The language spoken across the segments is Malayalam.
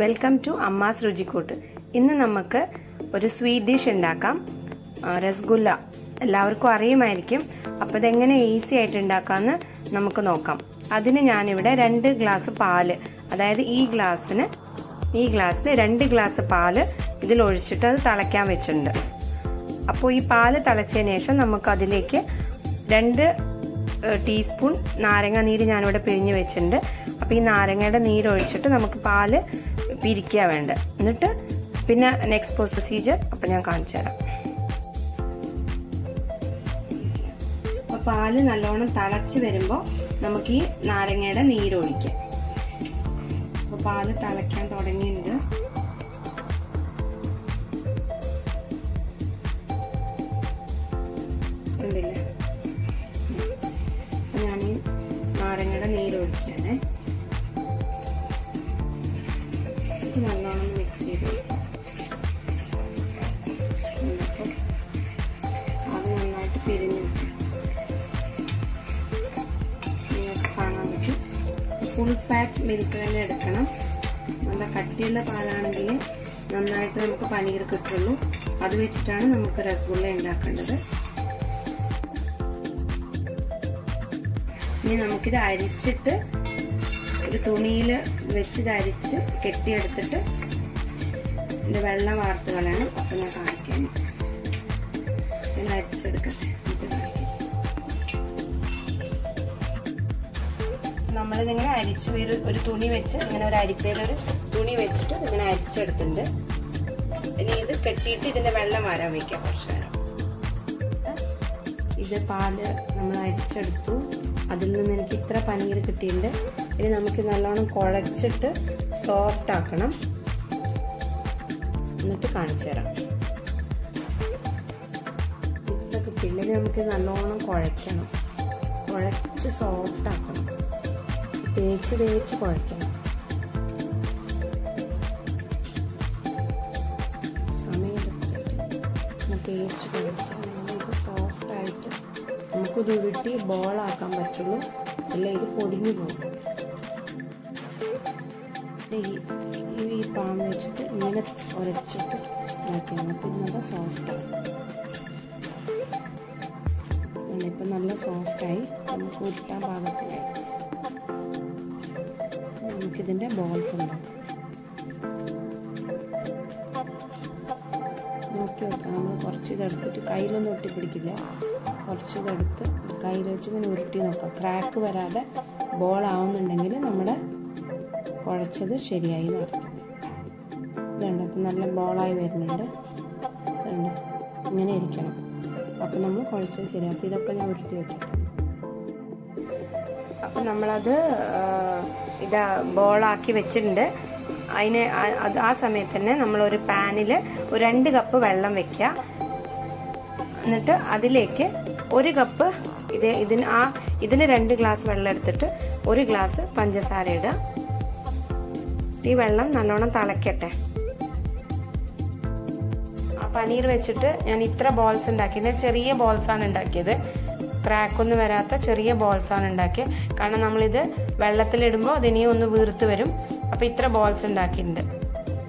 വെൽക്കം ടു അമ്മാസ് രുചിക്കൂട്ട് ഇന്ന് നമുക്ക് ഒരു സ്വീറ്റ് ഡിഷ് ഉണ്ടാക്കാം. രസഗുല്ല. എല്ലാവർക്കും അറിയുമായിരിക്കും. അപ്പോൾ ഇതെങ്ങനെ ഈസി ആയിട്ട് ഉണ്ടാക്കാമെന്ന് നമുക്ക് നോക്കാം. അതിന് ഞാനിവിടെ രണ്ട് ഗ്ലാസ് പാൽ. അതായത് ഈ ഗ്ലാസ്സിന് ഈ ഗ്ലാസ്സിന് രണ്ട് ഗ്ലാസ് പാൽ ഇതിൽ ഒഴിച്ചിട്ട് അത് തിളയ്ക്കാൻ വെച്ചിട്ടുണ്ട്. അപ്പോൾ ഈ പാൽ തിളച്ചതിന് ശേഷം നമുക്ക് അതിലേക്ക് രണ്ട് ടീസ്പൂൺ നാരങ്ങ നീര് ഞാനിവിടെ പിഴിഞ്ഞ് വെച്ചിട്ടുണ്ട്. അപ്പോൾ ഈ നാരങ്ങയുടെ നീര് ഒഴിച്ചിട്ട് നമുക്ക് പാൽ പിരിക്കുക വേണ്ട. എന്നിട്ട് പിന്നെ നെക്സ്റ്റ് പോസ്റ്റ് പ്രൊസീജിയർ അപ്പം ഞാൻ കാണിച്ചു തരാം. അപ്പോൾ പാൽ നല്ലോണം തിളച്ച് വരുമ്പോൾ നമുക്ക് ഈ നാരങ്ങയുടെ നീരൊഴിക്കാം. അപ്പോൾ പാൽ തിളയ്ക്കാൻ തുടങ്ങിയിട്ടുണ്ട്. ഞാൻ ഈ നാരങ്ങയുടെ നീര് പിരിഞ്ഞ് നിങ്ങൾക്ക് കാണാൻ ഫുൾ ഫാറ്റ് മിൽക്ക് തന്നെ എടുക്കണം. നല്ല കട്ടിയുള്ള പാലാണെങ്കിൽ നന്നായിട്ട് നമുക്ക് പനീർ കിട്ടുള്ളൂ. അത് വെച്ചിട്ടാണ് നമുക്ക് രസഗുള്ള ഉണ്ടാക്കേണ്ടത്. ഇനി നമുക്കിത് അരിച്ചിട്ട് ഒരു തുണിയിൽ വെച്ച് ഇത് അരിച്ച് കെട്ടിയെടുത്തിട്ട് ഇതിന്റെ വെള്ളം വാർത്ത് കളയണം. അപ്പം ഞാൻ കാണിക്കാൻ എന്നിട്ട് കാണിക്കാം നമ്മളിതിങ്ങനെ അരിച്ച് ഒരു ഒരു തുണി വെച്ച് ഇങ്ങനെ ഒരു അരിപ്പേലൊരു തുണി വെച്ചിട്ട് ഇങ്ങനെ അരിച്ചെടുത്തിട്ടുണ്ട്. ഇനി ഇത് കെട്ടിയിട്ട് ഇതിന്റെ വെള്ളം വരാൻ വയ്ക്കാം കുറച്ച് നേരം ഇത് പാൽ നമ്മൾ അരിച്ചെടുത്തു. അതിൽ നിന്ന് എനിക്ക് ഇത്ര പനീർ കിട്ടിയിട്ടുണ്ട്. ഇനി നമുക്ക് നല്ലോണം കുഴച്ചിട്ട് സോഫ്റ്റ് ആക്കണം. എന്നിട്ട് കാണിച്ചു തരാം. ഇനി നമുക്ക് നല്ലോണം കുഴയ്ക്കണം. കുഴച്ച് സോഫ്റ്റ് ആക്കണം. തേച്ച് തേച്ച് കുഴയ്ക്കണം. സമയം തേച്ച് കുഴയ്ക്കണം സോഫ്റ്റ് ആയിട്ട് നമുക്കിത് ഉരുട്ടി ബോളാക്കാൻ പറ്റുള്ളൂ. അല്ല ഇത് പൊടിഞ്ഞു പോകും. ഈ പാൻ വെച്ചിട്ട് ഇങ്ങനെ ഉരച്ചിട്ട് ഇതാക്കിയാണ് പിന്നെ സോഫ്റ്റായി ഇപ്പം നല്ല സോഫ്റ്റായി. നമുക്ക് ഉരുട്ടാൻ പാകത്തിലായി. നമുക്കിതിന്റെ ബോൾസ് ഉണ്ടാക്കാം നോക്കി നോക്കാം. നമ്മൾ കുറച്ച് ഇതെടുത്തിട്ട് കയ്യിലൊന്നും ഒട്ടിപ്പിടിക്കില്ല. കുറച്ച് ഇതെടുത്ത് കയ്യിൽ വെച്ച് ഇങ്ങനെ ഉരുട്ടി നോക്കാം. ക്രാക്ക് വരാതെ ബോൾ ആവുന്നുണ്ടെങ്കിൽ നമ്മുടെ കുഴച്ചത് ശരിയായി നടത്തും ഇതുണ്ട്. അപ്പം നല്ല ബോളായി വരുന്നുണ്ട്. ഇങ്ങനെ ഇരിക്കണം. അപ്പം നമ്മൾ കുഴച്ചത് ശരി അപ്പം ഇതൊക്കെ ഞാൻ ഉരുട്ടി വെച്ചിട്ട് അപ്പം നമ്മളത് ഇതാ ബോളാക്കി വെച്ചിട്ടുണ്ട്. അതിന് അത് ആ സമയത്ത് തന്നെ നമ്മളൊരു പാനിൽ ഒരു രണ്ട് കപ്പ് വെള്ളം വെക്കുക. എന്നിട്ട് അതിലേക്ക് ഒരു കപ്പ് ഇത് ഇതിന് ആ ഇതിന് രണ്ട് ഗ്ലാസ് വെള്ളം എടുത്തിട്ട് ഒരു ഗ്ലാസ് പഞ്ചസാര ഇടുക. ഈ വെള്ളം നല്ലോണം തിളയ്ക്കട്ടെ പനീർ വെച്ചിട്ട് ഞാൻ ഇത്ര ബോൾസ് ഉണ്ടാക്കിയത് ചെറിയ ബോൾസ് ആണ് ഉണ്ടാക്കിയത്. ക്രാക്കൊന്നും വരാത്ത ചെറിയ ബോൾസ് ആണ് ഉണ്ടാക്കിയത്. കാരണം നമ്മളിത് വെള്ളത്തിലിടുമ്പോൾ അതിനെയും ഒന്ന് വീർത്ത് വരും. അപ്പോൾ ഇത്ര ബോൾസ് ഉണ്ടാക്കിയിട്ടുണ്ട്.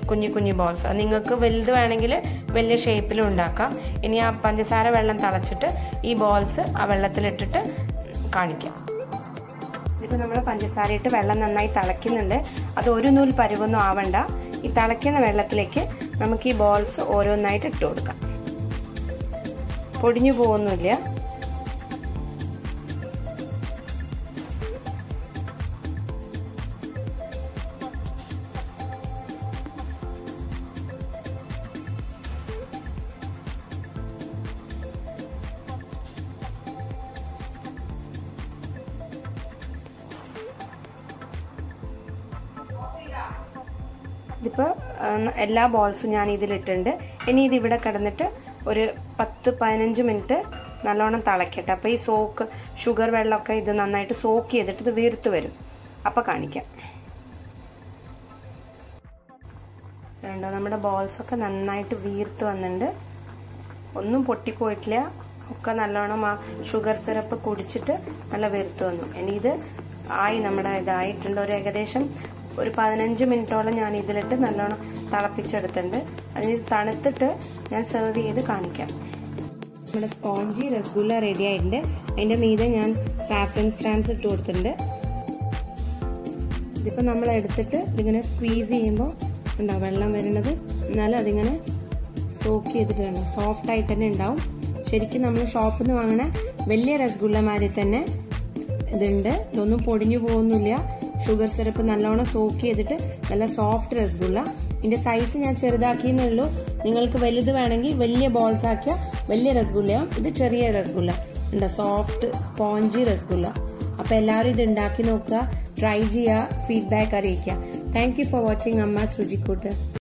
കുഞ്ഞു കുഞ്ഞു ബോൾസ് നിങ്ങൾക്ക് വലുത് വേണമെങ്കിൽ വലിയ ഷേപ്പിലും ഉണ്ടാക്കാം. ഇനി ആ പഞ്ചസാര വെള്ളം തളച്ചിട്ട് ഈ ബോൾസ് ആ വെള്ളത്തിലിട്ടിട്ട് കാണിക്കാം. ഇതിപ്പോൾ നമ്മൾ പഞ്ചസാര ഇട്ട് വെള്ളം നന്നായി തിളയ്ക്കുന്നുണ്ട്. അത് ഒരു നൂൽ പരുവൊന്നും ആവണ്ട. ഈ തിളയ്ക്കുന്ന വെള്ളത്തിലേക്ക് നമുക്ക് ഈ ബോൾസ് ഓരോന്നായിട്ട് ഇട്ട് കൊടുക്കാം. പൊടിഞ്ഞു പോകുന്നില്ല ഇതിപ്പോൾ എല്ലാ ബോൾസും ഞാൻ ഇതിലിട്ടുണ്ട് ഇനി ഇത് ഇവിടെ കിടന്നിട്ട് ഒരു പത്ത് പതിനഞ്ച് മിനിറ്റ് നല്ലോണം തിളക്കട്ടെ. അപ്പോൾ ഈ സോക്ക് ഷുഗർ വെള്ളമൊക്കെ ഇത് നന്നായിട്ട് സോക്ക് ചെയ്തിട്ട് ഇത് വീർത്ത് വരും. അപ്പോൾ കാണിക്കാം. രണ്ടോ നമ്മുടെ ബോൾസൊക്കെ നന്നായിട്ട് വീർത്ത് വന്നിട്ടുണ്ട്. ഒന്നും പൊട്ടിപ്പോയിട്ടില്ല. ഒക്കെ നല്ലോണം ആ ഷുഗർ സിറപ്പ് കുടിച്ചിട്ട് നല്ല വീർത്ത് വന്നു. ഇനി ഇത് ആയി നമ്മുടെ ഇതായിട്ടുണ്ട്. ഒരു ഏകദേശം ഒരു പതിനഞ്ച് മിനിറ്റോളം ഞാൻ ഇതിലിട്ട് നല്ലോണം തിളപ്പിച്ചെടുത്തിട്ടുണ്ട്. അതിന് തണുത്തിട്ട് ഞാൻ സെർവ് ചെയ്ത് കാണിക്കാം. നമ്മുടെ സ്പോഞ്ചി രസഗുല്ല റെഡി ആയിട്ടുണ്ട്. അതിന്റെ മീതെ ഞാൻ സാഫ്രൻ സ്റ്റാൻസ് ഇട്ട് കൊടുത്തിട്ടുണ്ട്. ഇതിപ്പോൾ നമ്മൾ എടുത്തിട്ട് ഇതിങ്ങനെ സ്ക്വീസ് ചെയ്യുമ്പോൾ ഉണ്ടാവും വെള്ളം വരുന്നത്? എന്നാലും അതിങ്ങനെ സോക്ക് ചെയ്തിട്ട് വേണം സോഫ്റ്റ് ആയിട്ട് തന്നെ ഉണ്ടാവും. ശരിക്കും നമ്മൾ ഷോപ്പിൽ നിന്ന് വാങ്ങണ വലിയ രസഗുള്ളമാരിൽ തന്നെ ഇതുണ്ട്. ഇതൊന്നും പൊടിഞ്ഞു പോകുന്നില്ല. ഷുഗർ സിറപ്പ് നല്ലോണം സോക്ക് ചെയ്തിട്ട് നല്ല സോഫ്റ്റ് രസഗുള്ള ഇതിന്റെ സൈസ് ഞാൻ ചെറുതാക്കിയെന്നുള്ളൂ നിങ്ങൾക്ക് വലുത് വേണമെങ്കിൽ വലിയ ബോൾസ് ആക്കിയ വലിയ രസഗുല്ലയാവും ഇത് ചെറിയ രസഗുല്ല ഉണ്ടോ സോഫ്റ്റ് സ്പോഞ്ചി രസഗുല്ല അപ്പോൾ എല്ലാവരും ഇത് ഉണ്ടാക്കി നോക്കുക. ട്രൈ ചെയ്യുക. ഫീഡ്ബാക്ക് അറിയിക്കുക. താങ്ക് യു ഫോർ വാച്ചിങ് അമ്മ രുചിക്കൂട്ട്